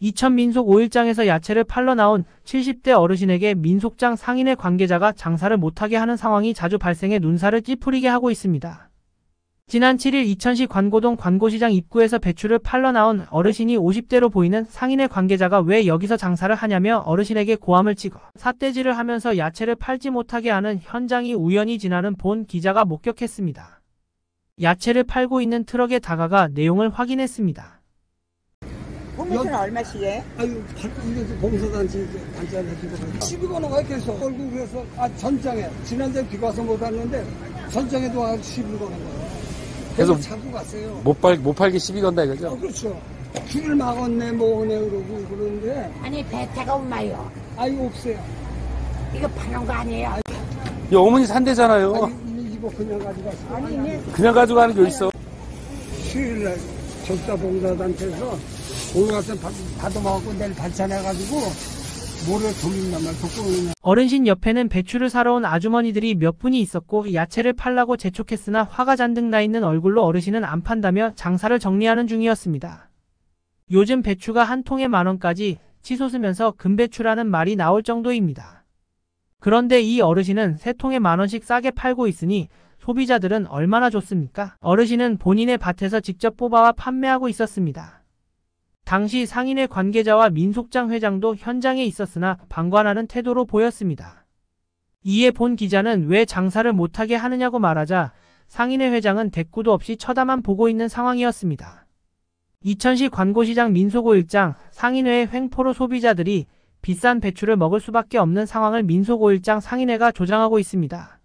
이천 민속 5일장에서 야채를 팔러 나온 70대 어르신에게 민속장 상인의 관계자가 장사를 못하게 하는 상황이 자주 발생해 눈살을 찌푸리게 하고 있습니다. 지난 7일 이천시 관고동 관고시장 입구에서 배추를 팔러 나온 어르신이 50대로 보이는 상인의 관계자가 왜 여기서 장사를 하냐며 어르신에게 고함을 찍어 삿대질을 하면서 야채를 팔지 못하게 하는 현장이 우연히 지나는 본 기자가 목격했습니다. 야채를 팔고 있는 트럭에 다가가 내용을 확인했습니다. 보면서는 얼마씩 해? 아유, 이거 봉사단체 단체를 해주고 시비 거는 거야 계속 얼굴 그래서 아 전장에 지난주에 비 와서 못 왔는데 전장에도 와서 시비 거는. 그래서 그래서 자꾸 갔어요. 못 팔, 못 팔게 시비 건다 어, 이거죠? 그렇죠. 길을 막았네 뭐네 그러고 그러는데 아니 배태가 얼마요? 아유 없어요. 이거 파는 거 아니에요? 이 어머니 산대잖아요. 아니 이거 그냥 가져갔어요. 아니 그냥 가져가는 게 어딨어? 수요일날 적자 봉사단체에서 오늘 같은 받아먹고 내일 반찬해가지고 모레 돌린단 말이야. 독고는 어르신 옆에는 배추를 사러 온 아주머니들이 몇 분이 있었고 야채를 팔라고 재촉했으나 화가 잔뜩 나 있는 얼굴로 어르신은 안 판다며 장사를 정리하는 중이었습니다. 요즘 배추가 한 통에 만 원까지 치솟으면서 금배추라는 말이 나올 정도입니다. 그런데 이 어르신은 세 통에 만 원씩 싸게 팔고 있으니 소비자들은 얼마나 좋습니까? 어르신은 본인의 밭에서 직접 뽑아와 판매하고 있었습니다. 당시 상인의 관계자와 민속장 회장도 현장에 있었으나 방관하는 태도로 보였습니다. 이에 본 기자는 왜 장사를 못하게 하느냐고 말하자 상인의 회장은 대꾸도 없이 쳐다만 보고 있는 상황이었습니다. 이천시 관고시장 민속호 일장 상인회의 횡포로 소비자들이 비싼 배추를 먹을 수밖에 없는 상황을 민속호 일장 상인회가 조장하고 있습니다.